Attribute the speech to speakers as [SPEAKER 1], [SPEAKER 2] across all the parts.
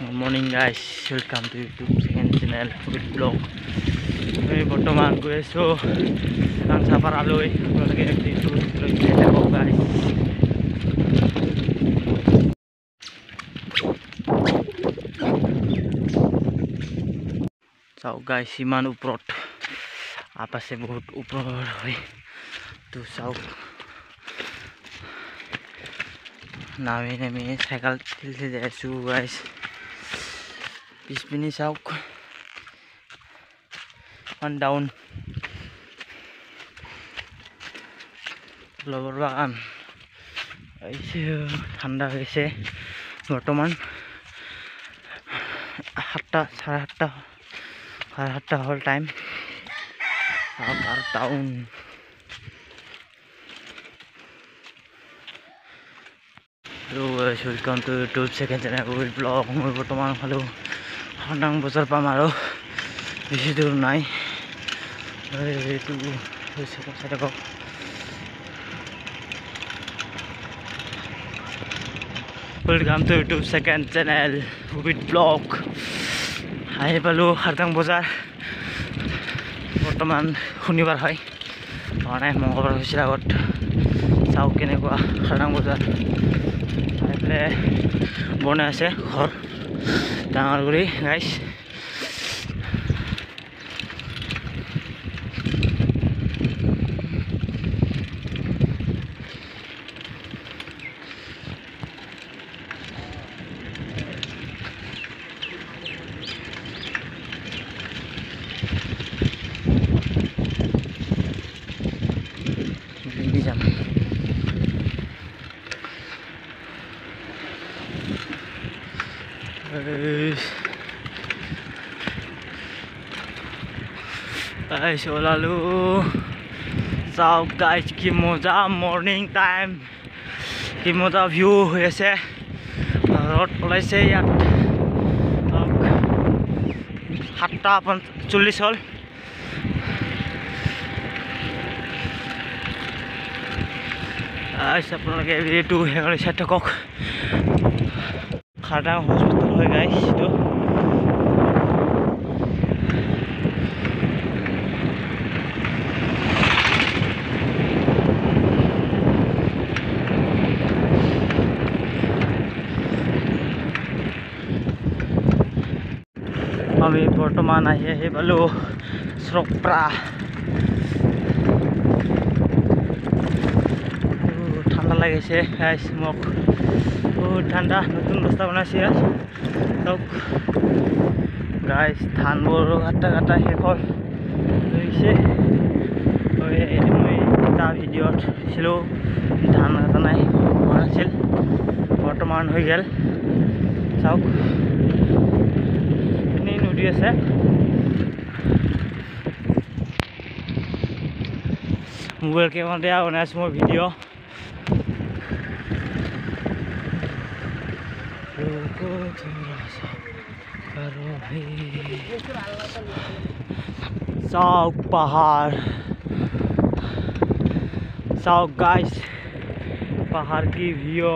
[SPEAKER 1] Good morning guys, welcome to YouTube second channel with vlog. আমি বৰ্তমান গৈ আছোঁ কাঞ্চাপাৰালৈ আপোনালোকে ভিডিঅ'টো লৈ চাই থাকক guys. চাওক গাইছ ইমান ওপৰত আপ আছে বহুত ওপৰত হয় তো চাওক নামি নামি চাইকেল ঠেলি যাই আছোঁ গাইছ পিছপিনি চাওক ওৱান ডাউন লগৰ বাগান আহিছে ঠাণ্ডা হৈছে বৰ্তমান সাতটা চাৰে সাতটা চাৰে সাতটা হ'ল টাইম চাওক আৰু town welcome to YouTube second channel with vlog মই বৰ্তমান খালোঁ সন্দাং বজাৰ পাম আৰু। বেছি দূৰ নাই। Welcome to YouTube second channel with vlog আহি পালোঁ খাৰদাং বজাৰ। বৰ্তমান শনিবাৰ হয়। মানে মঙলবাৰ হৈছিল আগত। চাওক কেনেকুৱা খাৰদাং বজাৰ। আহি পেলাই বনাই আছে ঘৰ। ডাঙৰ কৰি গাইছ ওলালো চাওক গাইছ কি মজা মৰ্ণিং টাইম কি মজা ভিউ হৈ আছে ওলাইছে ইয়াত চাওক সাতটা পঞ্চল্লিছ হ'ল গাইছ আপোনালোকে ভিডিঅ'টো শেষলৈ চাই থাকক খাৰদাং হস্পিটেল গাইছ এইটো আমি বৰ্তমান আহি আহি পালোঁ চৰপৰা ঠাণ্ডা লাগিছে গাইছ মোক বহুত ঠাণ্ডা নতুন ৰাস্তা বনাইছে ইয়াত চাওক গাইছ ধানবোৰ কাটা কাটা শেষ হ'ল হৈছে মই এটা ভিডিঅ'ত দিছিলোঁ ধান কটা নাই হোৱা নাছিল বৰ্তমান হৈ গ'ল চাওক सीरियस है। मोबाइल के मन बना मैं वीडियो चौक पहाड़। चौक गाइस पहाड़ की व्यू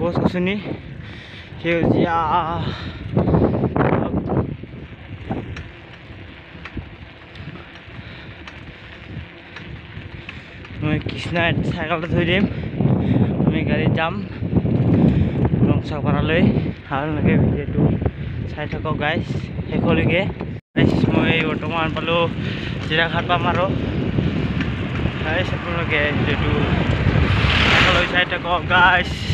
[SPEAKER 1] गस गसनी সেউজীয়া মই কৃষ্ণাত চাইকেলটো থৈ দিম আমি গাড়ীত যাম ৰংচাপাৰালৈ এনেকৈ ভিডিঅ'টো চাই থাকক গাইছ শেষলৈকে মই বৰ্তমান পালোঁ জিৰাঘাট পাম আৰু গাইছ আপোনালোকে ভিডিঅ'টো শেষলৈ চাই থাকক গাইছ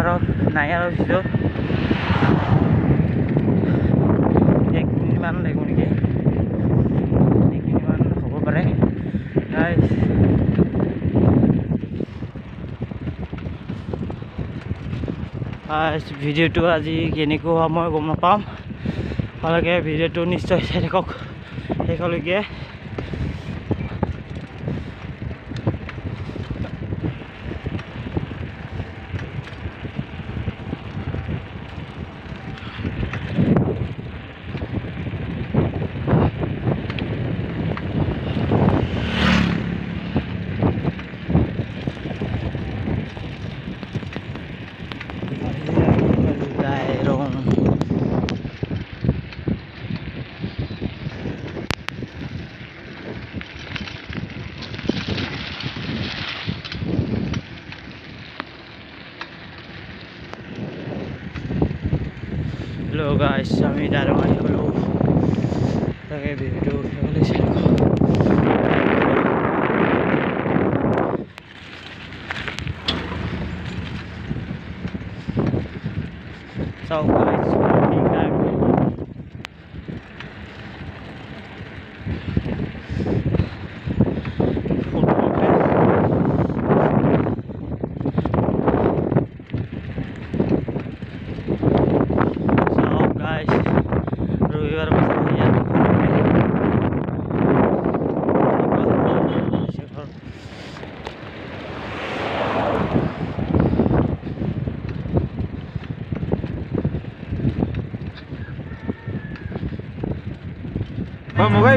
[SPEAKER 1] আৰু নাই আৰু ভিডিঅ' এক মিনিটমান লাগিব নেকি? এক মিনিটমান হ'ব পাৰে। ভিডিঅ'টো আজি কেনেকুৱা মই গম নাপাম ভালকৈ ভিডিঅ'টো নিশ্চয় চাই থাকক। শেষলৈকে। guys, kami daraman ko loob. Kami bibido, ulisin ko. So,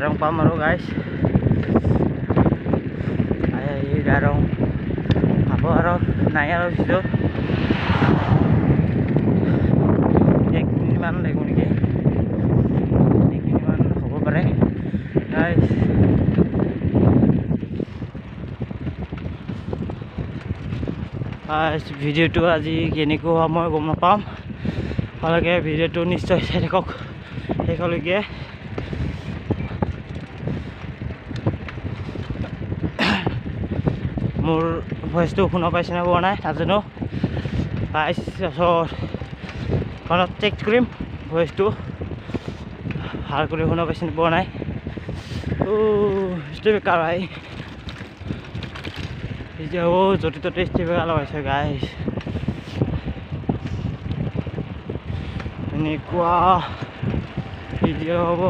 [SPEAKER 1] আমি ডাইৰং পাম আৰু গাইছ আহি ডাইৰং পাব আৰু নাই আৰু ভিডিঅ' এক মিনিটমান লাগিব নেকি এক মিনিটমান হ'ব পাৰে গাইছ ভিডিঅ'টো আজি কেনেকুৱা হোৱা মই গম নাপাম আপোনালোকে ভিডিঅ'টো নিশ্চয় চাই থাকক শেষলৈকে ভইচটো শুনা পাইছেনে পোৱা নাই নাজানো। পাইছ ফোনত চেক কৰিম ভইচটো। ভাল কৰি শুনা পাইছেনে পোৱা নাই। ষ্টেপেকাৰ ভাই এতিয়া অ' য'তে ত'তে ষ্টেপেকাৰ লগাইছে গাইছ এনেকুৱা। ভিডিঅ' হ'ব।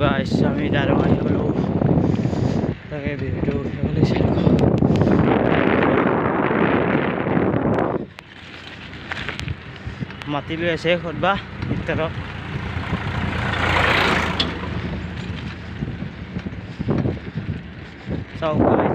[SPEAKER 1] Hello guys, আমি দারং আহি গ'লো তাকে ভিডিঅ'টো উঠিবলৈ চাই মাতি লৈ আছে সুধবা ভিতৰত চাওক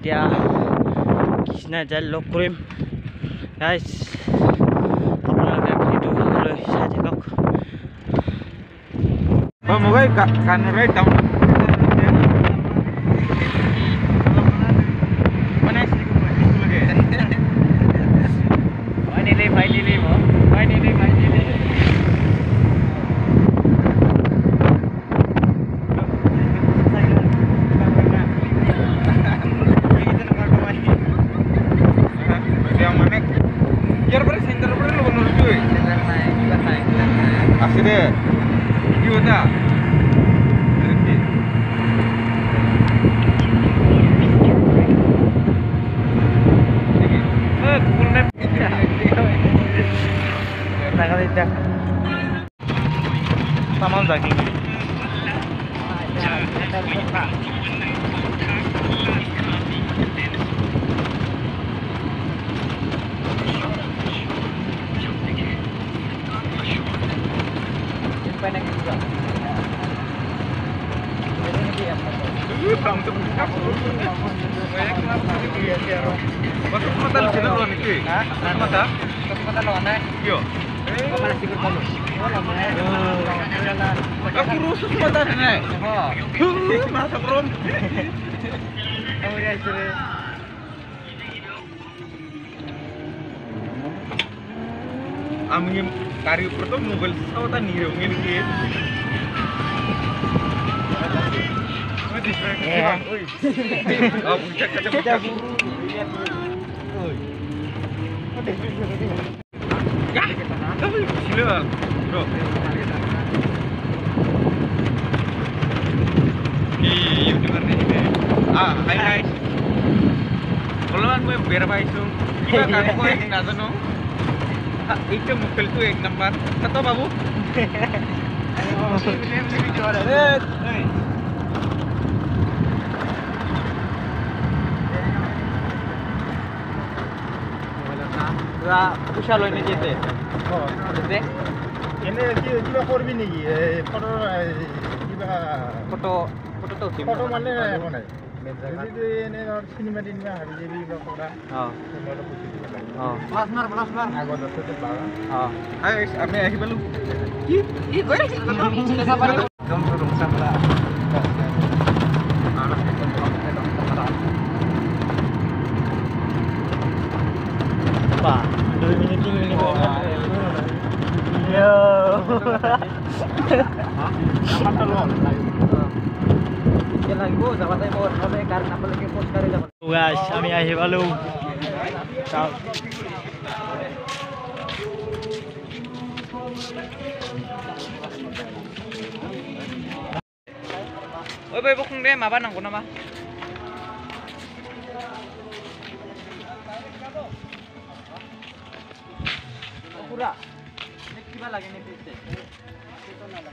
[SPEAKER 1] dia kisna jal lo krim guys apna ga video halo saja
[SPEAKER 2] kok mau kan right oh guys, today. आमगे कारी ऊपर तो मुगल सा होता नहीं होंगे इनके Yeah, that was a killer. Ah, hi guys. Kulawan mo yung beer by sung. Iba ka ko eh, nasan o? Ito mo kalto eh, number. Kato babu? Ano mo? Video na. Hey! তোরা পয়সা
[SPEAKER 1] লই নিয়ে যেতে যেতে
[SPEAKER 3] এনে কি কিবা করবি নেকি ফটো কিবা
[SPEAKER 1] ফটো ফটো তো
[SPEAKER 3] ফটো মানে নাই ধৰ চিনেমা তিনিমা হাবি যাবি কিবা কৰা
[SPEAKER 1] Chao. Ôi bây bố không
[SPEAKER 2] đem mà ban nặng của nó mà.
[SPEAKER 1] Pura. Ini kibar lagi
[SPEAKER 2] nih piste. Itu nala.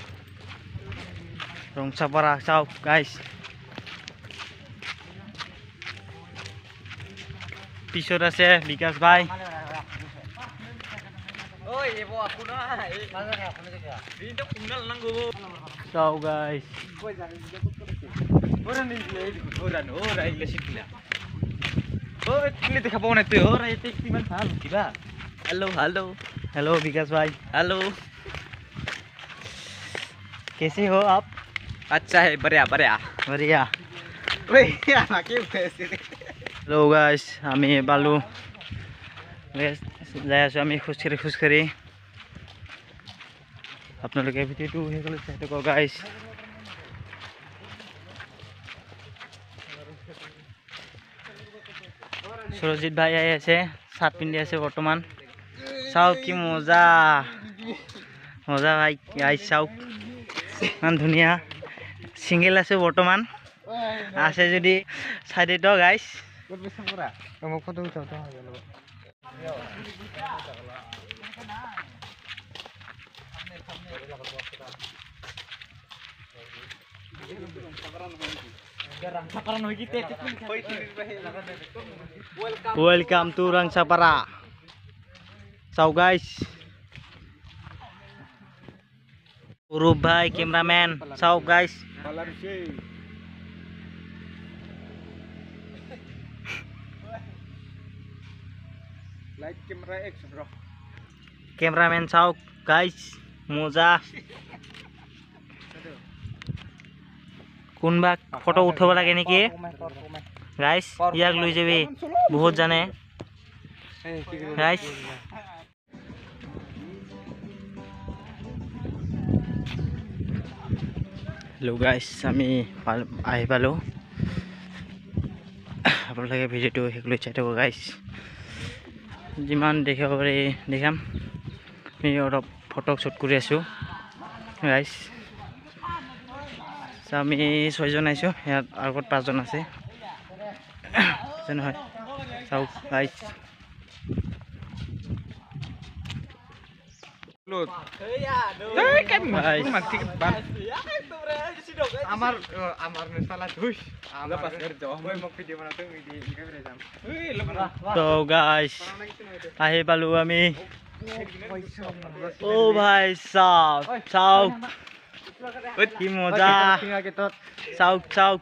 [SPEAKER 1] ৰংচাপাৰা চাওক গাইছ পিছত আছে বিকাশ ভাই
[SPEAKER 2] Oi, ibu aku na. Ini tuh kenal nang gue.
[SPEAKER 1] চাওক গাইছ
[SPEAKER 2] Orang nih, orang, orang ini sih gila. Oh, ini tuh kapan itu? Orang itu kiman hal, gila. Halo, halo,
[SPEAKER 1] hello Vikas भाई
[SPEAKER 2] halo.
[SPEAKER 1] कैसे हो आप
[SPEAKER 2] अच्छा है, बढ़िया, बढ़िया.
[SPEAKER 1] बढ़िया
[SPEAKER 2] Wih, ya, laki sih.
[SPEAKER 1] Hello' guys আমি পালোঁ যাই আছোঁ আমি খোজকাঢ়ি খোজকাঢ়ি আপোনালোকে ভিডিঅ'টো সেইফালে চাই থাকক গাইছ সুৰজিত ভাই আহি আছে চাৰ্ট পিন্ধি আছে বৰ্তমান চাওক কি মজা মজা ভাই গাইছ চাওক ইমান ধুনীয়া single asu botoman ase jodi side to guys
[SPEAKER 3] welcome to rang sapara
[SPEAKER 1] so guys Urubai kameramen, So guys? bhai cameraman. So guys.
[SPEAKER 2] Light camera action ৰ
[SPEAKER 1] Cameraman চাওক guys. মোজা কোনবা ফটো উঠাব লাগে নেকি গাইছ ইয়াক লৈ যাবি বহুত জানে গাইছ হেল্ল' গাইছ আমি পাল- আহি পালোঁ। আপোনালোকে ভিডিঅ'টো শেষলৈ চাই থাকক গাইছ যিমান দেখিব পাৰি দেখাম। আমি অলপ ফটো শ্বুট কৰি আছোঁ গাইছ আমি ছয়জন আহিছোঁ ইয়াত আগত পাঁচজন আছে। নহয় চাওক গাইছ
[SPEAKER 3] Amar amar
[SPEAKER 2] dus. Lepas
[SPEAKER 1] dari. Gue mau video mana tuh jam. So guys, ahi balu kami. Oh
[SPEAKER 4] भाई saw, साउक की मजा साउक साउक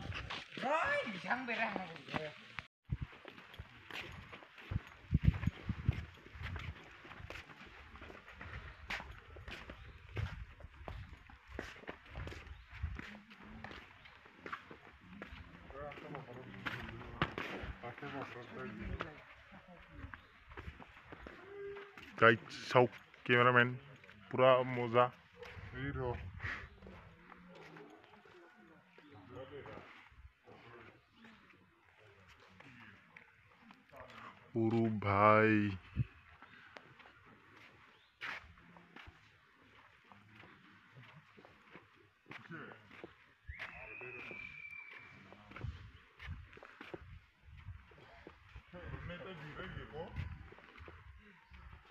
[SPEAKER 4] Guys, show cameraman, pura moza. Hero.
[SPEAKER 2] Uru, bhai.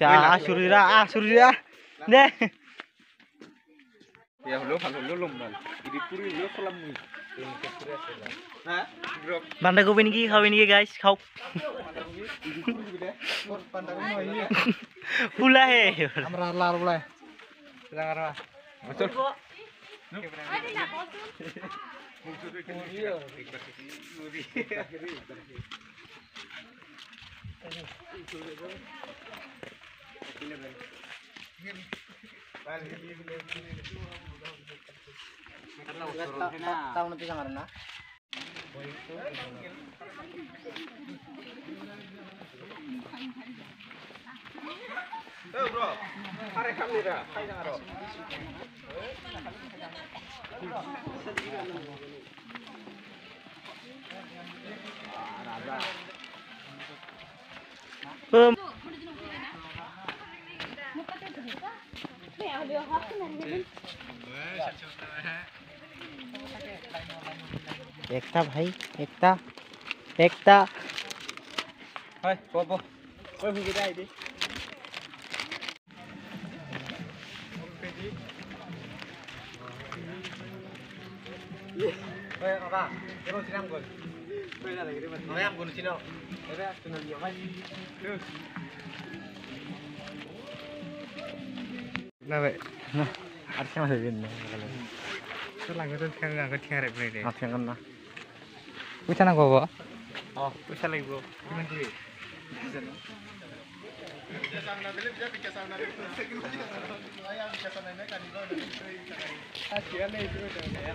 [SPEAKER 1] Ya, surira, ah, surira. Deh.
[SPEAKER 2] Ya, lu kalau lu lumban. Ini puri lu kolam nih. Banda kopi
[SPEAKER 1] ini kau ini guys, kau. Pula he.
[SPEAKER 3] Amra lar pula. Sedang
[SPEAKER 2] apa?
[SPEAKER 1] Betul. Muncul tahun itu
[SPEAKER 2] sangat 음. एकता भाई एकता एकता
[SPEAKER 1] हाय बो बो ओए
[SPEAKER 2] मुझे दे दे ओए बाबा ये
[SPEAKER 3] बोल चिनाम गोल ओए ना लगे रे मत ओए हम गोल चिनाम Eve hakkında diyor. Hadi. Yok. 나왜 아침에 되겠네. 술랑이도
[SPEAKER 1] 태양가
[SPEAKER 3] 태양에 보내래. 아 태양나.
[SPEAKER 2] 우찬한 거 봐. 어,
[SPEAKER 3] 우찬
[SPEAKER 2] 이거. 그만 돼. 괜찮아. 아, 기안에 이거 되네.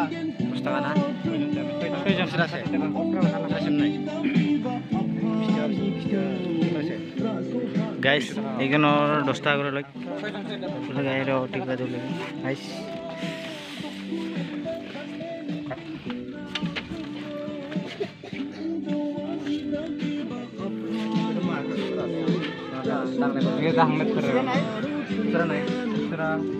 [SPEAKER 1] দহ টকা না ছয়জন আছে গাইছ এইখনৰ দহ টকা কৰি লয় গাড়ীৰ টিকা দিব লাগে গাইছ
[SPEAKER 3] Ini dah hangat terus. Terus naik. Terus.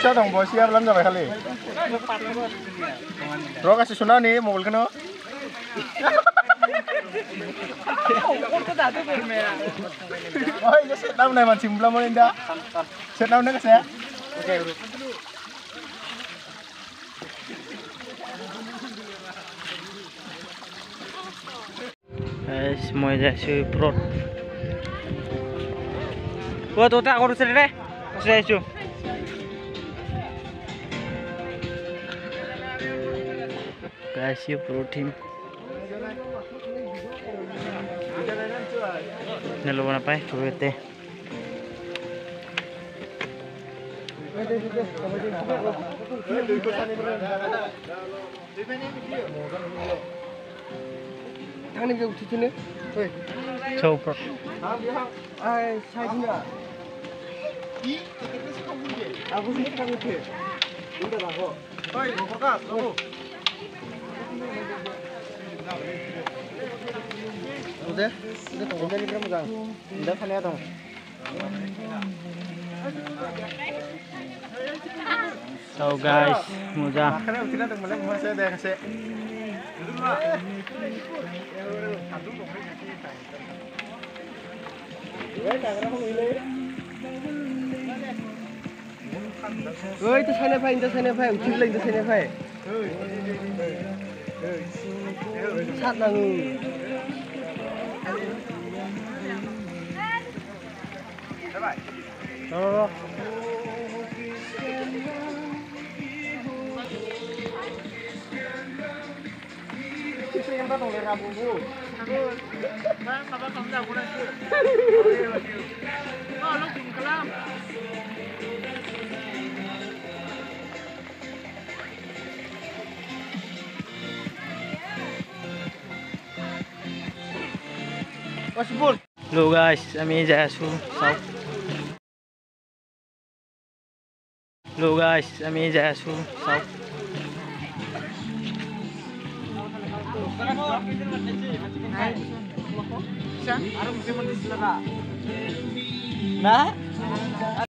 [SPEAKER 4] Bisa dong bos, siap belum sampai kali. Bro kasih sunah nih mobil kena. Oh iya set nam nih mancing belum mau indah. Set nam nih kasih ya. Oke bro.
[SPEAKER 1] গাইছ মই যাই আছোঁ ওপৰত অ' তহঁতে আগত আছে দে আছে আহিছোঁ গাইছ ওপৰত উঠিম ল'ব নাপায় থৈ
[SPEAKER 3] Tangan dia uti sini. Oi.
[SPEAKER 1] চৌ ওপৰত
[SPEAKER 3] Ai, sai dia. Aku sini kan uti. Udah lah kok. Oi, mau perkas, kamu. Udah, udah tunggu dari berapa gang? Udah kan ya tong.
[SPEAKER 1] So guys, muda.
[SPEAKER 3] ơi tôi sai nè phải tôi sai nè phải chụp lên tôi sai nè phải sát là ngừ đó itu yang datang dari kampungku. Kamu, kamu kamu dah guna sih. Oh, lu
[SPEAKER 1] kelam. possible. Hello guys, I'm Jasu South. Hello guys, I'm Jasu South.
[SPEAKER 3] Nah.